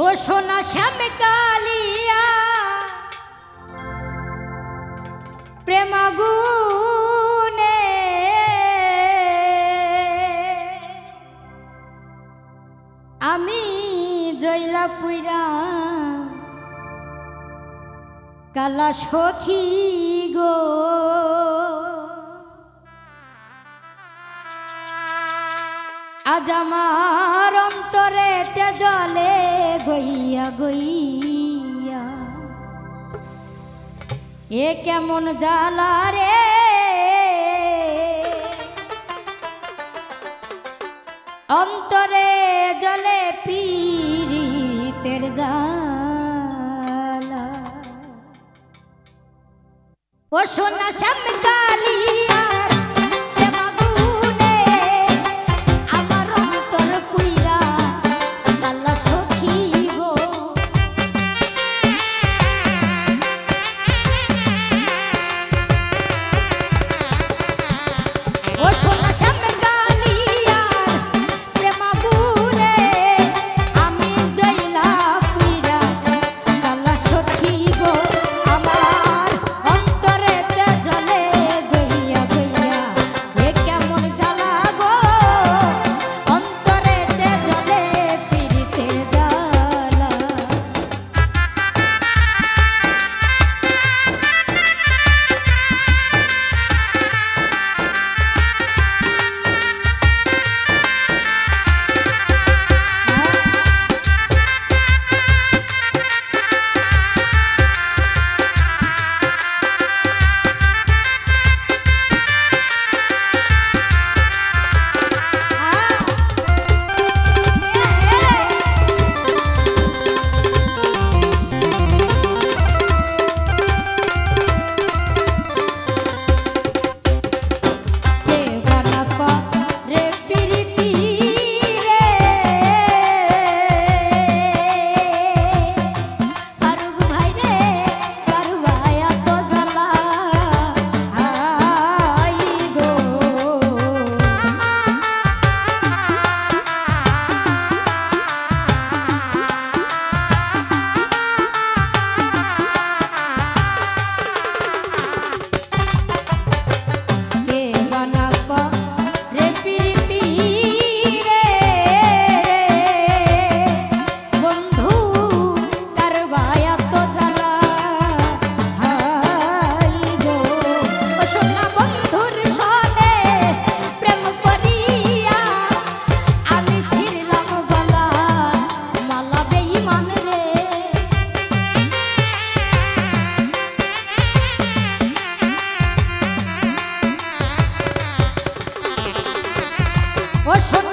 ও সোনা শ্যাম কালিয়া প্রেমাগুনে আমি জৈলা পুইরা, কালা সখী গো। আজ আমার অন্তরে তে জলে গইয়া গইয়া। এ কেমন জ্বালা রে? অন্তরে জলে পীড়িতের জ্বালা। ও সোনা শ্যাম কালী I hush.